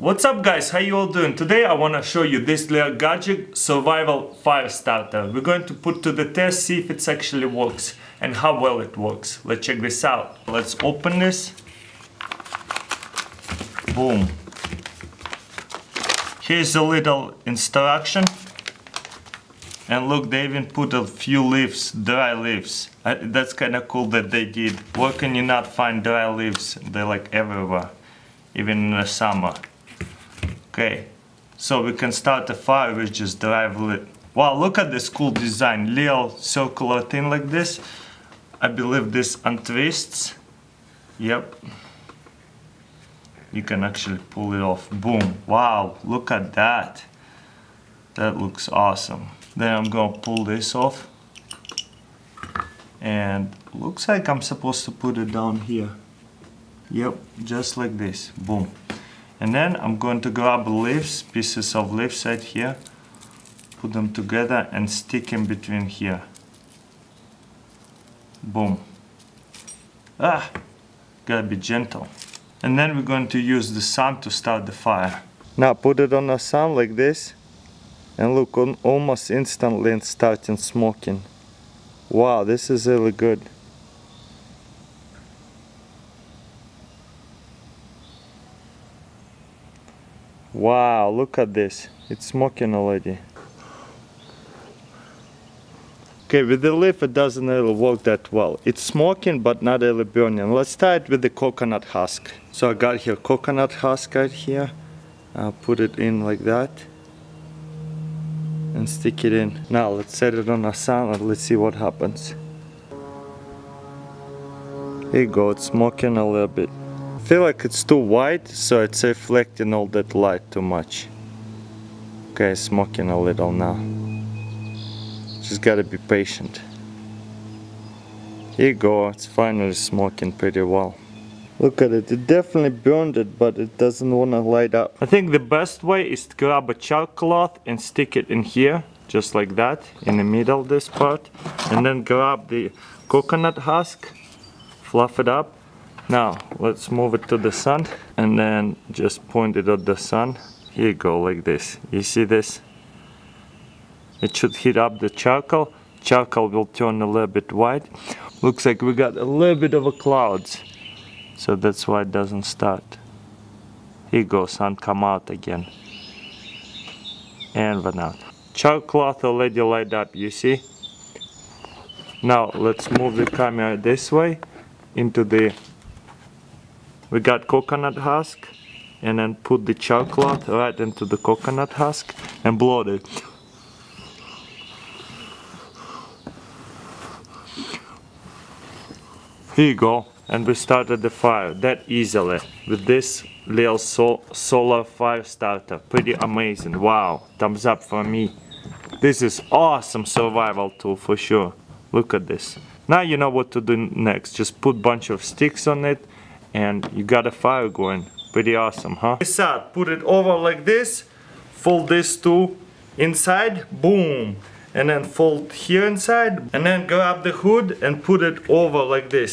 What's up guys, how you all doing? Today I want to show you this little gadget survival fire starter. We're going to put to the test, see if it actually works and how well it works. Let's check this out. Let's open this. Boom. Here's a little instruction. And look, they even put a few leaves, dry leaves. Uh, that's kind of cool that they did. Where can you not find dry leaves? They're like everywhere, even in the summer. Okay, so we can start a fire with just dry leaves. Wow, look at this cool design. Little circular thing like this. I believe this untwists. Yep. You can actually pull it off. Boom. Wow, look at that. That looks awesome. Then I'm gonna pull this off. And looks like I'm supposed to put it down here. Yep, just like this. Boom. And then I'm going to grab leaves, pieces of leaves right here, put them together and stick in between here. Boom. Ah, gotta be gentle. And then we're going to use the sun to start the fire. Now put it on the sun like this and look almost instantly it's starting smoking wow this is really good wow look at this. It's smoking already. Okay with the leaf it doesn't really work that well. It's smoking but not really burning. Let's start with the coconut husk. So I got here coconut husk right here. I'll put it in like that and stick it in. Now let's set it on a sun and let's see what happens. Here you go, it's smoking a little bit. I feel like it's too white, so it's reflecting all that light too much. Okay, smoking a little now. Just gotta be patient. Here you go, it's finally smoking pretty well. Look at it, it definitely burned it, but it doesn't want to light up. I think the best way is to grab a char cloth and stick it in here, just like that, in the middle this part. And then grab the coconut husk, fluff it up. Now, let's move it to the sun and then just point it at the sun. Here you go, like this. You see this? It should heat up the charcoal. Charcoal will turn a little bit white. Looks like we got a little bit of a clouds so that's why it doesn't start here goes sun come out again and went out char cloth already light up you see now let's move the camera this way into the we got coconut husk and then put the cloth right into the coconut husk and blow it. Here you go. And we started the fire that easily with this little so solar fire starter. Pretty amazing. Wow. Thumbs up for me. This is awesome survival tool for sure. Look at this. Now you know what to do next. Just put bunch of sticks on it and you got a fire going. Pretty awesome huh? This out put it over like this. Fold this to inside. Boom. And then fold here inside. And then grab the hood and put it over like this